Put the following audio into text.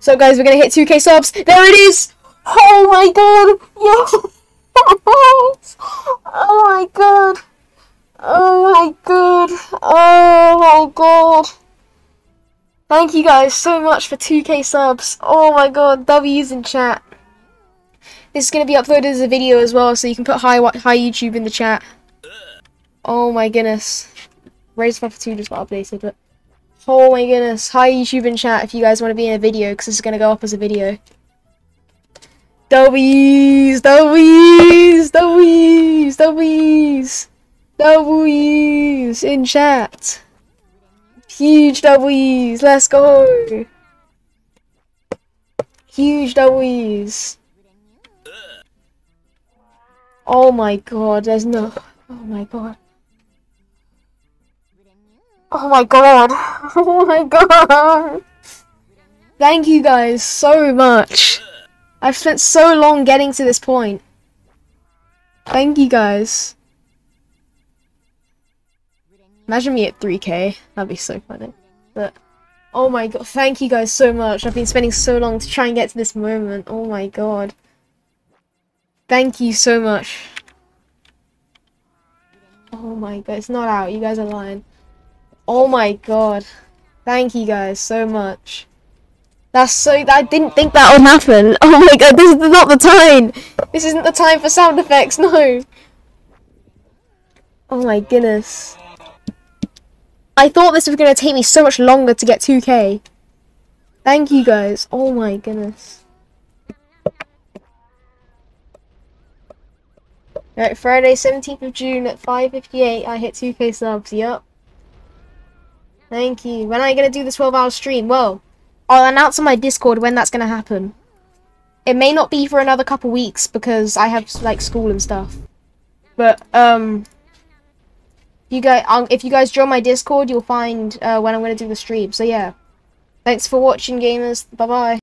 So guys, we're gonna hit 2k subs. There it is! Oh my god! Yes! Oh my god! Oh my god! Oh my god! Thank you guys so much for 2k subs. Oh my god, W's in chat. This is to be uploaded as a video as well, so you can put hi, hi YouTube in the chat. Oh my goodness. Raise Floppa 2 just got updated, but... Oh my goodness. Hi YouTube and chat if you guys want to be in a video, because this is going to go up as a video. W's! W's! W's! W's! W's! In chat! Huge W's! Let's go! Huge W's! Oh my god, there's no... Oh my god. Oh my god! Oh my god! Thank you guys so much! I've spent so long getting to this point. Thank you guys. Imagine me at 3k. That'd be so funny. But, oh my god, thank you guys so much. I've been spending so long to try and get to this moment. Oh my god. Thank you so much. Oh my god, it's not out. You guys are lying. Oh my god. Thank you guys so much. That's so... I didn't think that would happen. Oh my god, this is not the time. This isn't the time for sound effects, no. Oh my goodness. I thought this was going to take me so much longer to get 2k. Thank you guys. Oh my goodness. Right, Friday 17th of June at 5.58 I hit 2k subs, yep. Thank you. When are you going to do the 12 hour stream? Well, I'll announce on my Discord when that's going to happen. It may not be for another couple weeks because I have like school and stuff. But, um, you guys, um, if you guys join my Discord, you'll find uh, when I'm going to do the stream. So yeah, thanks for watching, gamers. Bye bye.